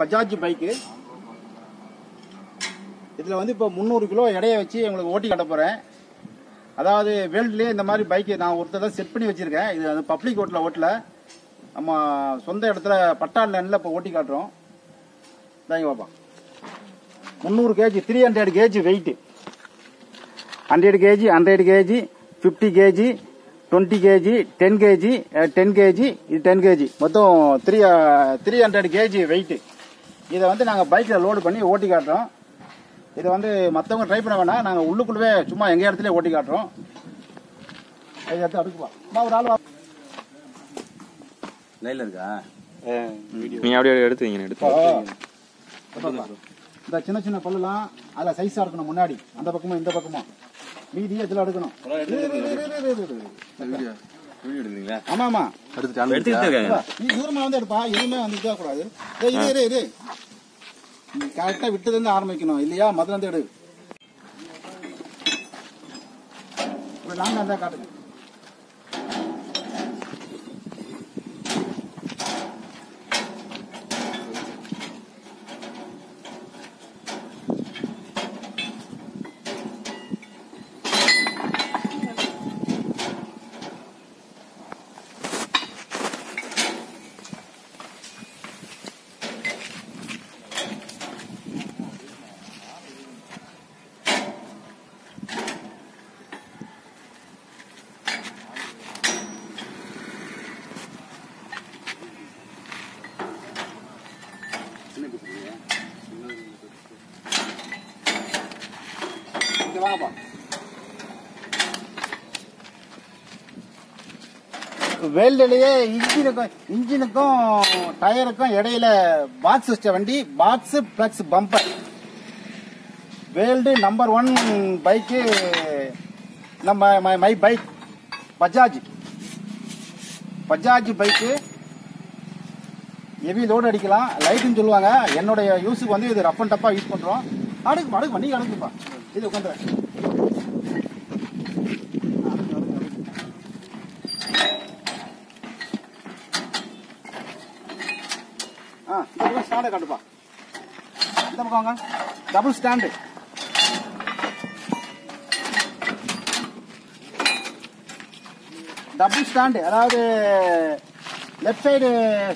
Bajaj bike. இதில் வந்து இப்போ முந்நூறு கிலோ எடையை வச்சு உங்களுக்கு ஓட்டி காட்ட போகிறேன் அதாவது வேர்ல்டுலேயே இந்த மாதிரி பைக்கு நான் ஒருத்தர் தான் செட் பண்ணி வச்சுருக்கேன். இது அந்த பப்ளிக் ஓட்டில் ஓட்டில். நம்ம சொந்த இடத்துல பட்டாள் லேனில் இப்போ ஓட்டி காட்டுறோம். தாங்க பாப்பா. முந்நூறு KG three hundred KG weight hundred KG hundred KG fifty KG twenty KG ten KG ten KG இது டென் கேஜி மொத்தம் three three hundred KG weight இதை வந்து நாங்கள் பைக்கில் லோடு பண்ணி ஓட்டி காட்டுறோம். இதை வந்து மற்றவங்க ட்ரை பண்ண வேணாம். நாங்கள் உள்ளுக்குள்ளவே சும்மா எங்கள் இடத்துல ஓட்டி காட்டுறோம். இதை எடுத்து அடுக்குவா வா, ஒரு ஆள் வா. லைன்ல இருக்கா? நீங்க அப்படியே எடுத்துவீங்க எடுத்து இந்த சின்ன சின்ன பல்லுலாம் அதில் சைஸாக இருக்கணும் முன்னாடி. அந்த பக்கமும் இந்த பக்கமும். மீதி இதில் எடுக்கணும் இரு, இரு, இரு, இரு, இரு, இரு. வீடியோ எடுக்கிறீங்களா ஆமா ஆமா. எடுத்துட்டு இருக்காங்க. நீ தூரமா வந்து எடுப்பா. எதுவுமே வந்துட்டே கூடாது இரு இரு. கரெக்டா விட்டு இருந்து ஆரம்பிக்கணும். இல்லையா? முதல்ல தேடு லாங்கா இருந்தா காட்டுங்க. இங்க வாங்கப்பா வேல்டுலயே இன்ஜினுக்கும் இன்ஜினுக்கும் டயருக்கும் இடையில பாக்ஸ் வச்ச வண்டி box plus bumper world number one bike நம்ம my my bike Bajaj Bajaj bike heavy load அடிக்கலாம். லைட்டுன்னு சொல்லுவாங்க. என்னுடைய யூஸுக்கு வந்து இது ரஃப் அண்ட் டப்பாக யூஸ் பண்ணுறோம் அடுக்கு அடுக்கு நீ அடுக்குப்பா இது உட்காந்து ஆ இந்த ஸ்டாண்டை காட்டுப்பா. இந்த பக்கம் வாங்க. டபுள் ஸ்டாண்டு டபுள் ஸ்டாண்டு அதாவது லெஃப்ட் சைடு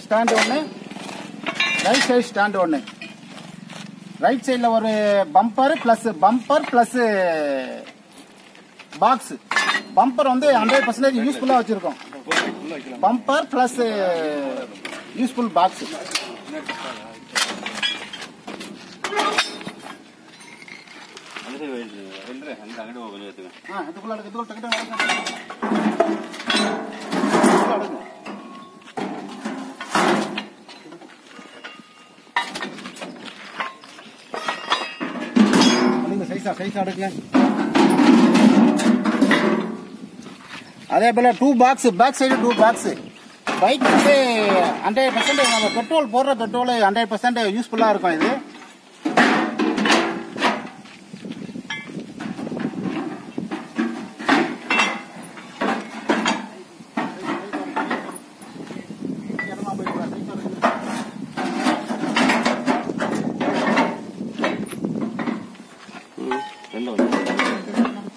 ஸ்டாண்டு ஒன்று ரைட் சைடு ஸ்டாண்டு ஒன்று ரைட் சைடில் ஒரு bumper plus bumper plus box bumper வந்து ஹண்ட்ரட் பர்சன்டேஜ் யூஸ்ஃபுல்லாக வச்சுருக்கோம். பம்பர் ப்ளஸ் யூஸ்ஃபுல் பாக்ஸ் இதுக்குள்ள இதுக்குள்ள டக்கு டக்கு அடுக்கு. இதுக்குள்ள அடுக்கு. அடுங்க, சைஸா சைஸா அடுக்குங்க அதே போல two box back side two box bike வந்து ஹண்ட்ரட் பர்சன்ட் நம்ம பெட்ரோல் போடுற பெட்ரோல் ஹண்ட்ரட் பர்சன்ட் யூஸ்ஃபுல்லாக இருக்கும் இது ரெண்டு வந்து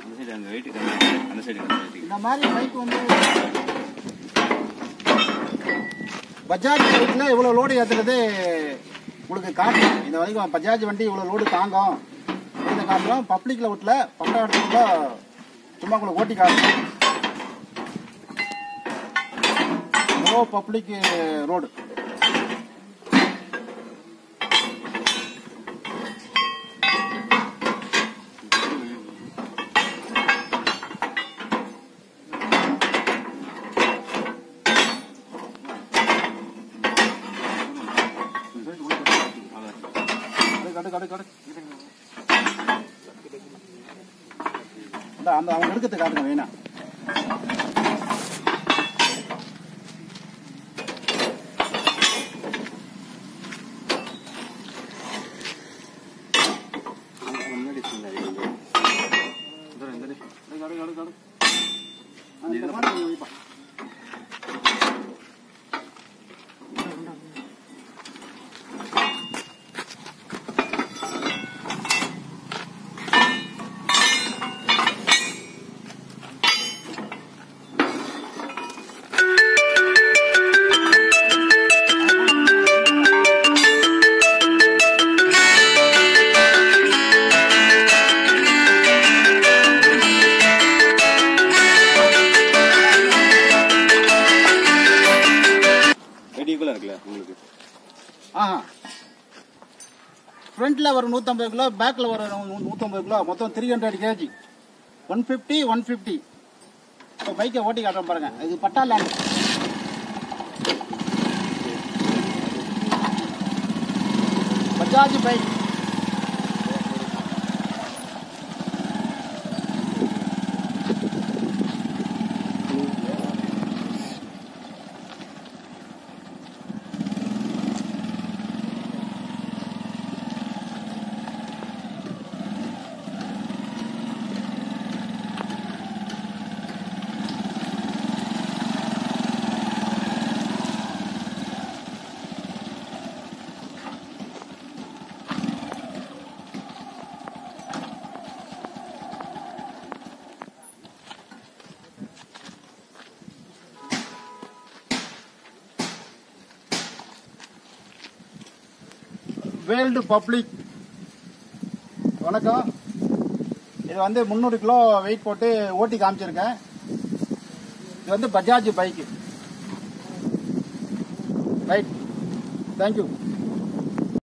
அந்த சைடு அந்த வெயிட் அந்த சைடு அந்த சைடு இந்த மாதிரி பைக் வந்து பஜாஜ் பைக்ல இவ்வளவு லோடு ஏத்துறது உங்களுக்கு காட்டும் இந்த வரைக்கும் பஜாஜ் வண்டி இவ்வளவு லோடு தாங்கும். இந்த காட்டுறோம் பப்ளிக்ல விட்டல பக்கம் இடத்துல சும்மா உங்களுக்கு ஓட்டி காட்டும் நோ பப்ளிக் ரோடு அந்த அவங்க எடுக்கிறது காட்டுங்க வேணா ஈக்குவலா இருக்குல்ல உங்களுக்கு? ஆஹா. ஃப்ரண்ட்ல ஒரு நூற்றம்பது கிலோ பேக்கில் ஒரு நூற்றம்பது கிலோ. மொத்தம் three hundred KG one fifty one fifty இப்போ பைக்கை ஓட்டி காட்டுறோம் பாருங்க. இது பட்டா land Bajaj bike world public. வணக்கம். இது வந்து முந்நூறு கிலோ வெயிட் போட்டு ஓட்டி காமிச்சிருக்கேன். இது வந்து பஜாஜ் பைக்கு ரைட் தேங்க்யூ